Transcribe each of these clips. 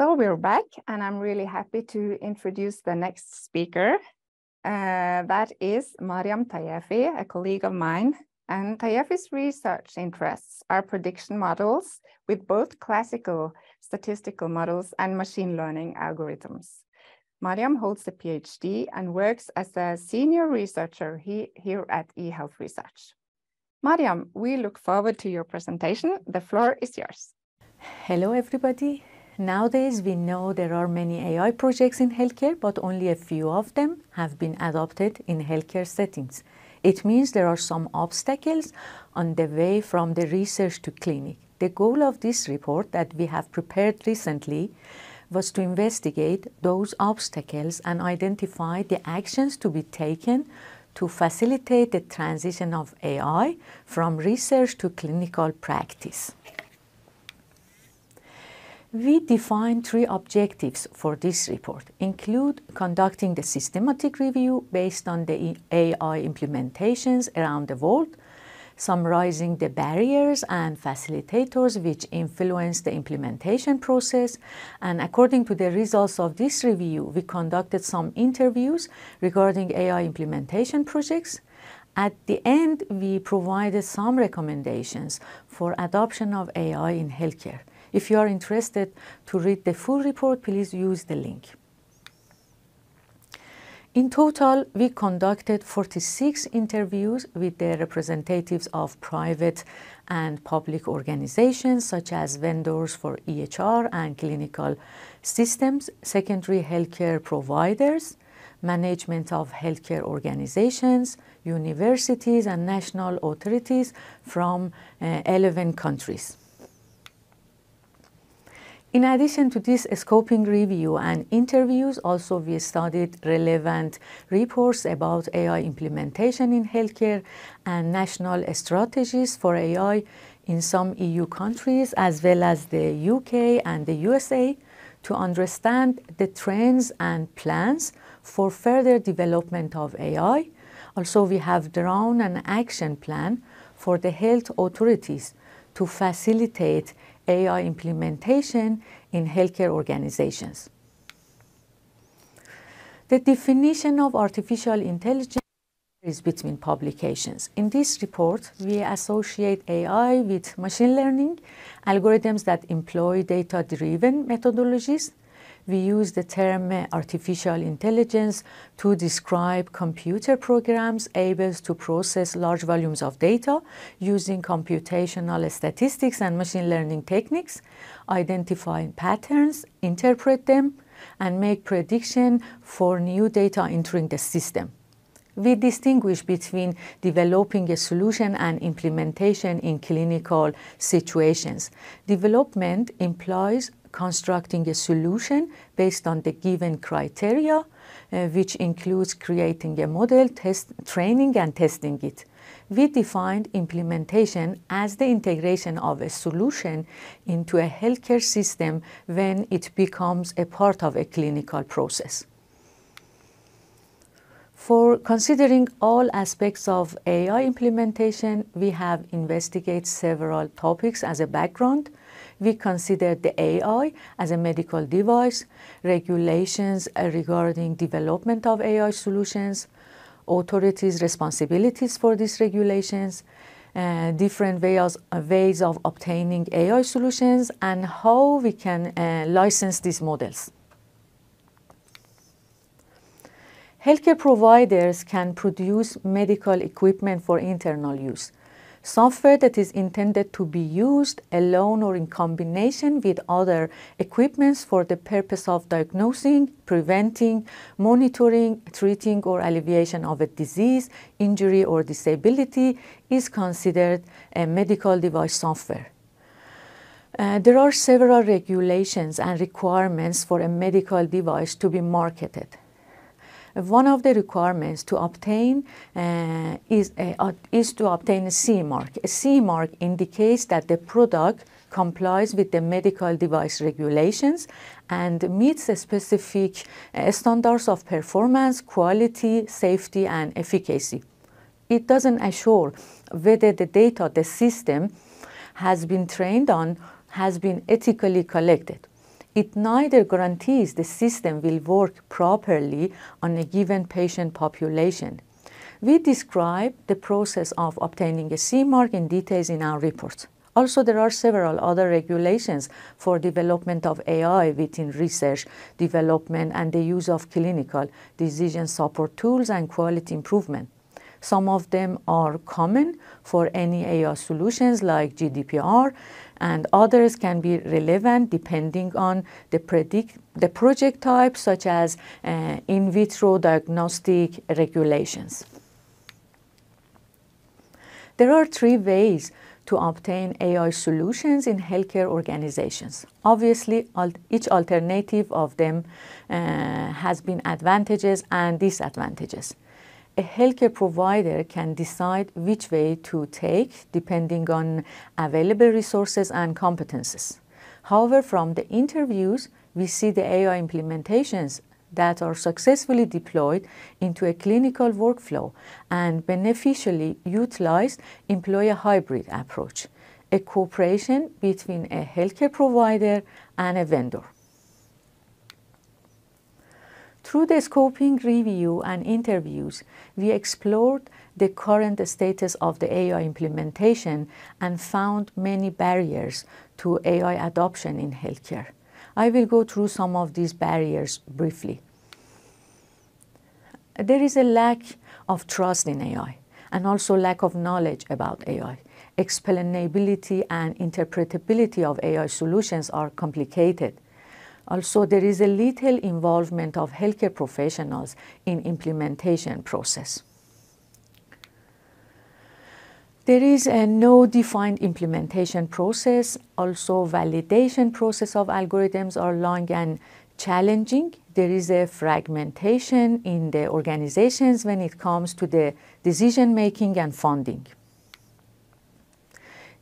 So we're back, and I'm really happy to introduce the next speaker. Uh, that is Maryam Tayefi, a colleague of mine. And Tayefi's research interests are prediction models with both classical statistical models and machine learning algorithms. Maryam holds a PhD and works as a senior researcher he, here at eHealth Research. Maryam, we look forward to your presentation. The floor is yours. Hello, everybody. Nowadays, we know there are many AI projects in healthcare, but only a few of them have been adopted in healthcare settings. It means there are some obstacles on the way from the research to clinic. The goal of this report that we have prepared recently was to investigate those obstacles and identify the actions to be taken to facilitate the transition of AI from research to clinical practice. We define three objectives for this report, include conducting the systematic review based on the AI implementations around the world, summarizing the barriers and facilitators which influence the implementation process. And according to the results of this review, we conducted some interviews regarding AI implementation projects. At the end, we provided some recommendations for adoption of AI in healthcare. If you are interested to read the full report, please use the link. In total, we conducted 46 interviews with the representatives of private and public organizations such as vendors for EHR and clinical systems, secondary healthcare providers, management of healthcare organizations, universities and national authorities from uh, 11 countries. In addition to this scoping review and interviews, also we studied relevant reports about AI implementation in healthcare and national strategies for AI in some EU countries as well as the UK and the USA to understand the trends and plans for further development of AI. Also, we have drawn an action plan for the health authorities to facilitate AI implementation in healthcare organizations. The definition of artificial intelligence is between publications. In this report, we associate AI with machine learning, algorithms that employ data-driven methodologies we use the term uh, artificial intelligence to describe computer programs able to process large volumes of data using computational statistics and machine learning techniques, identify patterns, interpret them, and make prediction for new data entering the system. We distinguish between developing a solution and implementation in clinical situations. Development implies constructing a solution based on the given criteria, uh, which includes creating a model, test, training and testing it. We defined implementation as the integration of a solution into a healthcare system when it becomes a part of a clinical process. For considering all aspects of AI implementation, we have investigated several topics as a background we consider the AI as a medical device, regulations regarding development of AI solutions, authorities' responsibilities for these regulations, uh, different ways, uh, ways of obtaining AI solutions, and how we can uh, license these models. Healthcare providers can produce medical equipment for internal use software that is intended to be used alone or in combination with other equipments for the purpose of diagnosing, preventing, monitoring, treating or alleviation of a disease, injury or disability is considered a medical device software. Uh, there are several regulations and requirements for a medical device to be marketed. One of the requirements to obtain uh, is, uh, is to obtain a CE mark. A CE mark indicates that the product complies with the medical device regulations and meets specific uh, standards of performance, quality, safety, and efficacy. It doesn't assure whether the data the system has been trained on has been ethically collected. It neither guarantees the system will work properly on a given patient population. We describe the process of obtaining a C mark in details in our report. Also, there are several other regulations for development of AI within research, development, and the use of clinical decision support tools and quality improvement. Some of them are common for any AI solutions like GDPR, and others can be relevant depending on the, predict, the project type, such as uh, in vitro diagnostic regulations. There are three ways to obtain AI solutions in healthcare organizations. Obviously, each alternative of them uh, has been advantages and disadvantages a healthcare provider can decide which way to take depending on available resources and competences. However, from the interviews, we see the AI implementations that are successfully deployed into a clinical workflow and beneficially utilized employ a hybrid approach, a cooperation between a healthcare provider and a vendor. Through the scoping review and interviews, we explored the current status of the AI implementation and found many barriers to AI adoption in healthcare. I will go through some of these barriers briefly. There is a lack of trust in AI and also lack of knowledge about AI. Explainability and interpretability of AI solutions are complicated also, there is a little involvement of healthcare professionals in implementation process. There is a no defined implementation process. Also, validation process of algorithms are long and challenging. There is a fragmentation in the organizations when it comes to the decision making and funding.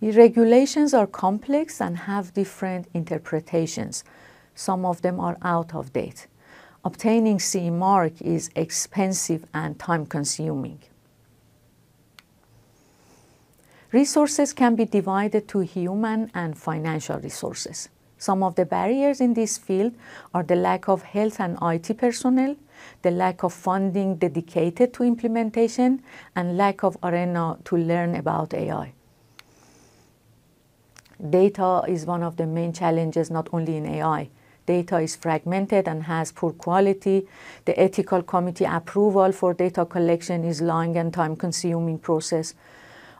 The regulations are complex and have different interpretations. Some of them are out of date. Obtaining CE mark is expensive and time consuming. Resources can be divided to human and financial resources. Some of the barriers in this field are the lack of health and IT personnel, the lack of funding dedicated to implementation, and lack of arena to learn about AI. Data is one of the main challenges not only in AI, data is fragmented and has poor quality. The ethical committee approval for data collection is long and time consuming process.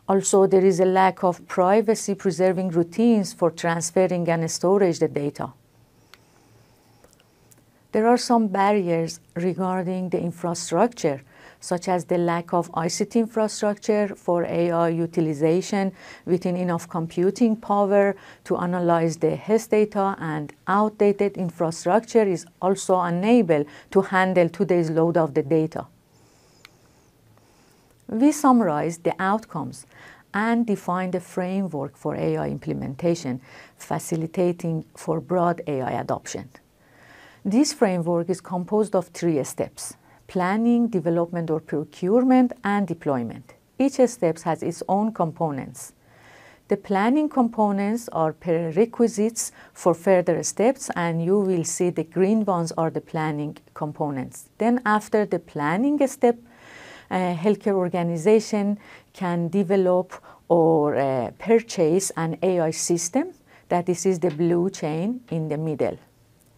Also, there is a lack of privacy preserving routines for transferring and storage the data. There are some barriers regarding the infrastructure such as the lack of ICT infrastructure for AI utilization within enough computing power to analyze the health data and outdated infrastructure is also unable to handle today's load of the data. We summarize the outcomes and define the framework for AI implementation, facilitating for broad AI adoption. This framework is composed of three steps planning, development or procurement, and deployment. Each step has its own components. The planning components are prerequisites for further steps and you will see the green ones are the planning components. Then after the planning step, a healthcare organization can develop or uh, purchase an AI system that this is the blue chain in the middle.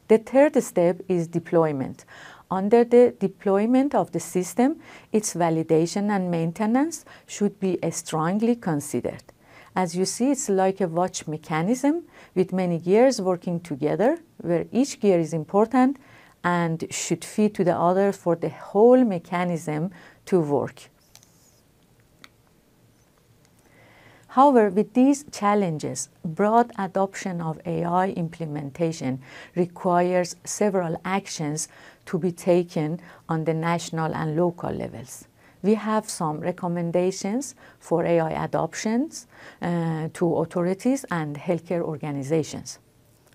The third step is deployment under the deployment of the system, its validation and maintenance should be strongly considered. As you see, it's like a watch mechanism with many gears working together, where each gear is important and should fit to the other for the whole mechanism to work. However, with these challenges, broad adoption of AI implementation requires several actions to be taken on the national and local levels. We have some recommendations for AI adoptions uh, to authorities and healthcare organizations.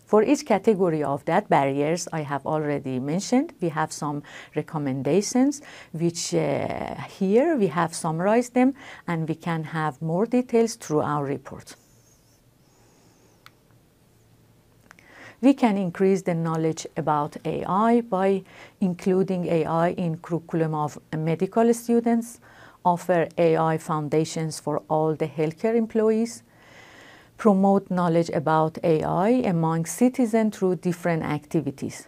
For each category of that barriers I have already mentioned, we have some recommendations which uh, here we have summarized them and we can have more details through our report. We can increase the knowledge about AI by including AI in curriculum of medical students, offer AI foundations for all the healthcare employees, promote knowledge about AI among citizens through different activities.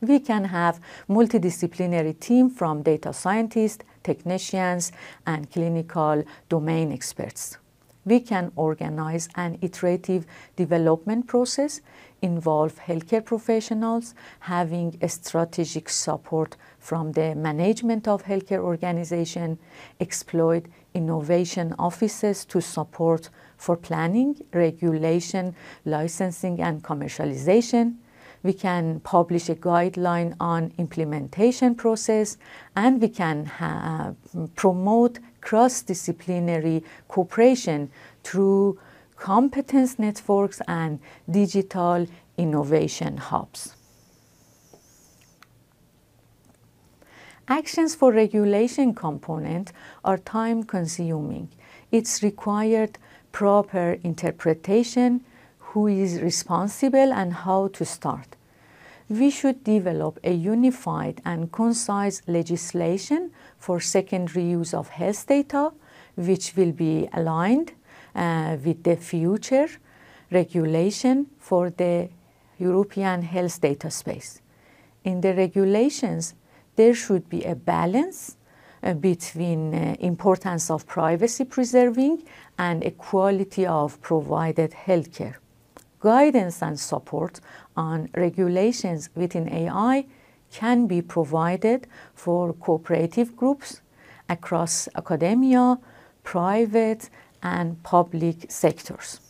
We can have multidisciplinary team from data scientists, technicians, and clinical domain experts. We can organize an iterative development process, involve healthcare professionals, having a strategic support from the management of healthcare organization, exploit innovation offices to support for planning, regulation, licensing, and commercialization. We can publish a guideline on implementation process, and we can promote cross-disciplinary cooperation through competence networks and digital innovation hubs. Actions for regulation component are time-consuming. It's required proper interpretation, who is responsible, and how to start. We should develop a unified and concise legislation for secondary use of health data, which will be aligned uh, with the future regulation for the European health data space. In the regulations, there should be a balance uh, between uh, importance of privacy preserving and equality of provided healthcare. Guidance and support on regulations within AI can be provided for cooperative groups across academia, private, and public sectors.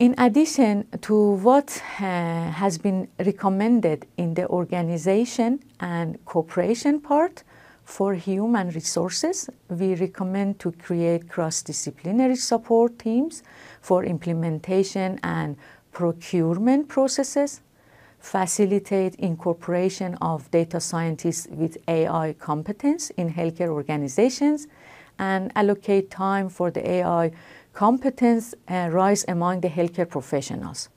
In addition to what uh, has been recommended in the organization and cooperation part for human resources, we recommend to create cross-disciplinary support teams for implementation and procurement processes, facilitate incorporation of data scientists with AI competence in healthcare organizations, and allocate time for the AI competence uh, rise among the healthcare professionals.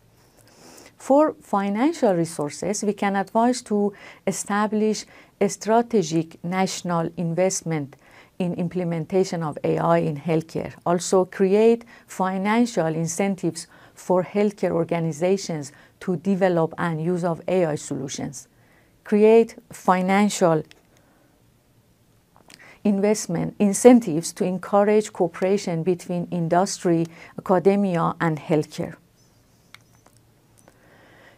For financial resources, we can advise to establish strategic national investment in implementation of AI in healthcare. Also create financial incentives for healthcare organizations to develop and use of AI solutions. Create financial investment incentives to encourage cooperation between industry, academia, and healthcare.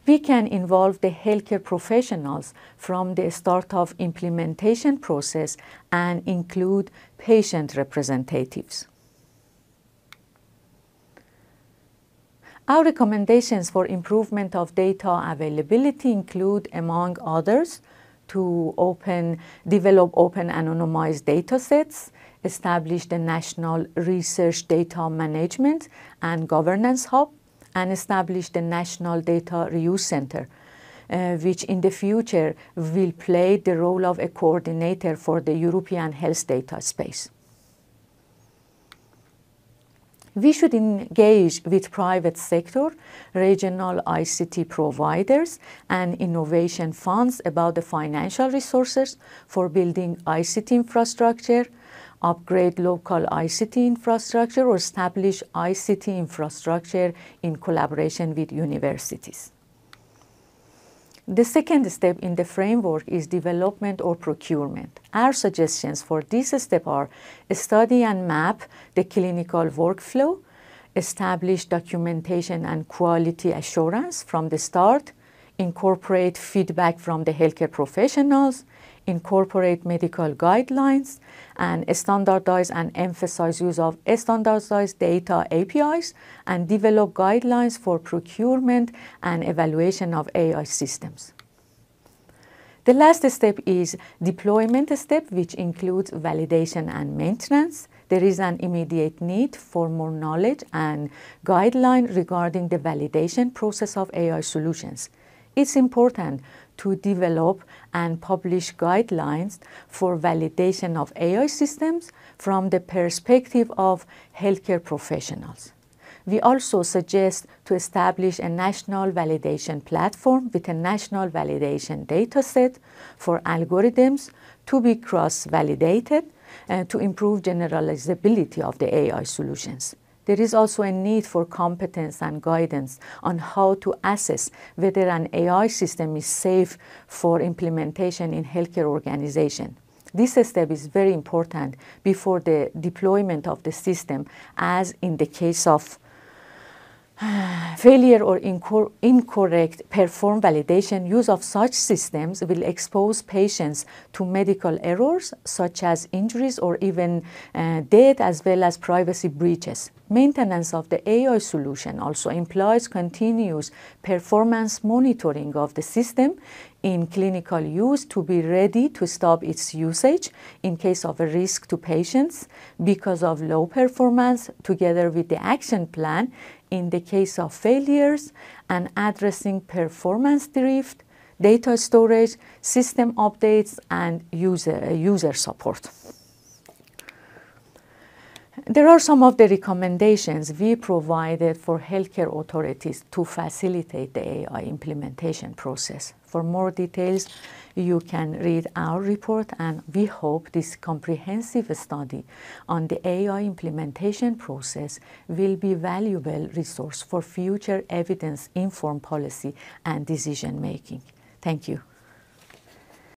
We can involve the healthcare professionals from the start of implementation process and include patient representatives. Our recommendations for improvement of data availability include, among others, to open, develop open anonymized data sets, establish the National Research Data Management and Governance Hub, and establish the National Data Reuse Center, uh, which in the future will play the role of a coordinator for the European health data space. We should engage with private sector, regional ICT providers, and innovation funds about the financial resources for building ICT infrastructure, upgrade local ICT infrastructure, or establish ICT infrastructure in collaboration with universities. The second step in the framework is development or procurement. Our suggestions for this step are study and map the clinical workflow, establish documentation and quality assurance from the start, incorporate feedback from the healthcare professionals, incorporate medical guidelines, and standardize and emphasize use of standardized data APIs, and develop guidelines for procurement and evaluation of AI systems. The last step is deployment step, which includes validation and maintenance. There is an immediate need for more knowledge and guideline regarding the validation process of AI solutions. It's important to develop and publish guidelines for validation of AI systems from the perspective of healthcare professionals. We also suggest to establish a national validation platform with a national validation dataset for algorithms to be cross-validated and to improve generalizability of the AI solutions. There is also a need for competence and guidance on how to assess whether an AI system is safe for implementation in healthcare organization. This step is very important before the deployment of the system, as in the case of failure or incor incorrect perform validation, use of such systems will expose patients to medical errors such as injuries or even uh, death as well as privacy breaches. Maintenance of the AI solution also implies continuous performance monitoring of the system in clinical use to be ready to stop its usage in case of a risk to patients because of low performance together with the action plan in the case of failures and addressing performance drift, data storage, system updates, and user, uh, user support. There are some of the recommendations we provided for healthcare authorities to facilitate the AI implementation process. For more details, you can read our report and we hope this comprehensive study on the AI implementation process will be valuable resource for future evidence-informed policy and decision making. Thank you.